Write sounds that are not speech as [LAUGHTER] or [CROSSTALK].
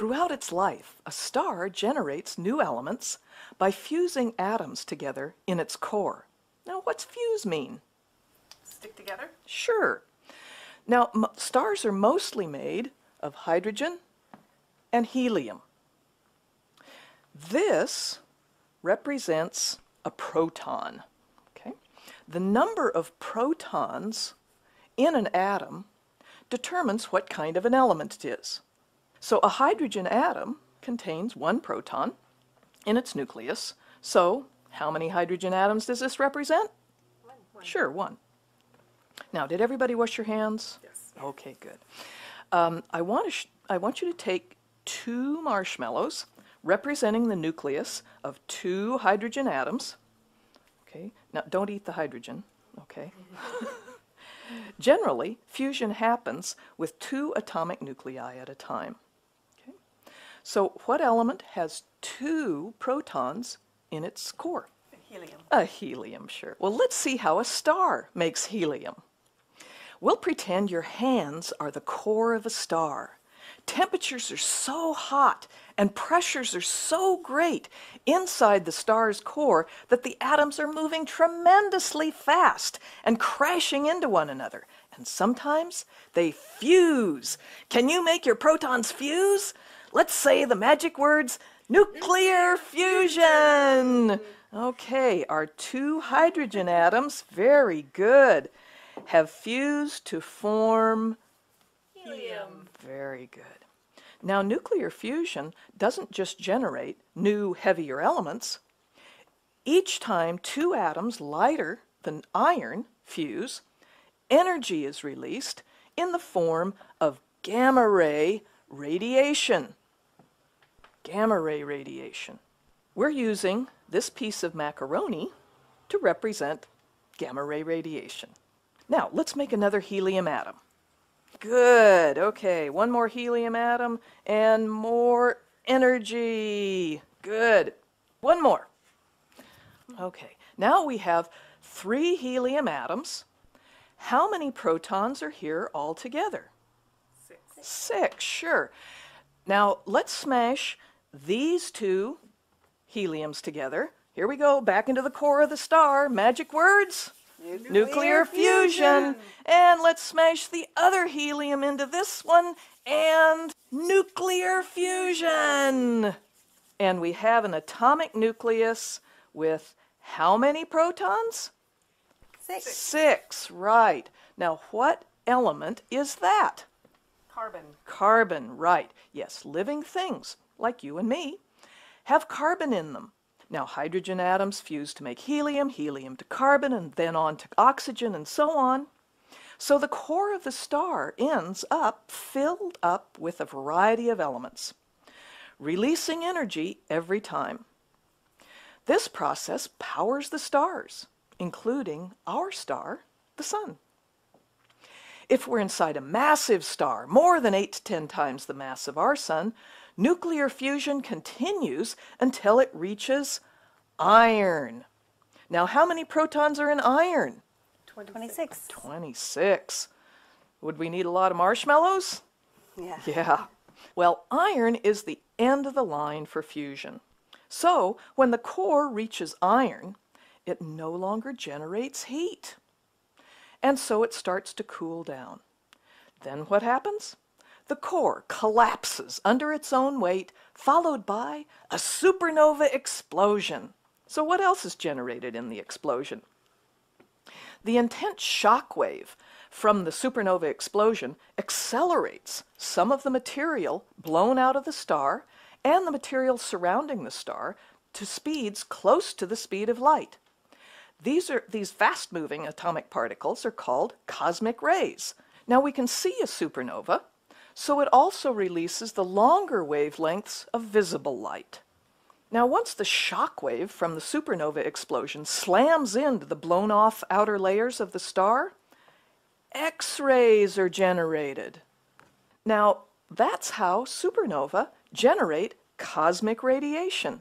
Throughout its life, a star generates new elements by fusing atoms together in its core. Now, what's fuse mean? Stick together? Sure. Now, stars are mostly made of hydrogen and helium. This represents a proton. Okay? The number of protons in an atom determines what kind of an element it is. So a hydrogen atom contains one proton in its nucleus. So how many hydrogen atoms does this represent? Sure, one. Now, did everybody wash your hands? Yes. Okay, good. Um, I want to I want you to take two marshmallows representing the nucleus of two hydrogen atoms. Okay. Now, don't eat the hydrogen. Okay. [LAUGHS] Generally, fusion happens with two atomic nuclei at a time. So, what element has two protons in its core? Helium. A helium, sure. Well, let's see how a star makes helium. We'll pretend your hands are the core of a star. Temperatures are so hot and pressures are so great inside the star's core that the atoms are moving tremendously fast and crashing into one another. And sometimes they fuse. Can you make your protons fuse? Let's say the magic words nuclear fusion. Okay, our two hydrogen atoms, very good, have fused to form Helium. very good. Now, nuclear fusion doesn't just generate new, heavier elements. Each time two atoms lighter than iron fuse, energy is released in the form of gamma ray radiation. Gamma ray radiation. We're using this piece of macaroni to represent gamma ray radiation. Now, let's make another helium atom. Good. Okay, one more helium atom and more energy. Good. One more. Okay, now we have three helium atoms. How many protons are here altogether? Six. Six, sure. Now let's smash these two heliums together. Here we go, back into the core of the star. Magic words? Nuclear, fusion. And let's smash the other helium into this one and nuclear fusion. And we have an atomic nucleus with how many protons? Six. Six, right. Now, what element is that? Carbon. Carbon, right. Yes, living things, like you and me, have carbon in them. Now, hydrogen atoms fuse to make helium, helium to carbon, and then on to oxygen, and so on. So the core of the star ends up filled up with a variety of elements, releasing energy every time. This process powers the stars, including our star, the Sun. If we're inside a massive star, more than 8 to 10 times the mass of our Sun, nuclear fusion continues until it reaches iron. Now, how many protons are in iron? 26. 26. Would we need a lot of marshmallows? Yeah. Yeah. Well, iron is the end of the line for fusion. So, when the core reaches iron, it no longer generates heat. And so it starts to cool down. Then what happens? The core collapses under its own weight, followed by a supernova explosion. So, what else is generated in the explosion? The intense shock wave from the supernova explosion accelerates some of the material blown out of the star and the material surrounding the star to speeds close to the speed of light. These are these fast-moving atomic particles are called cosmic rays. Now we can see a supernova, so it also releases the longer wavelengths of visible light. Now, once the shock wave from the supernova explosion slams into the blown off outer layers of the star, X rays are generated. Now, that's how supernova generate cosmic radiation.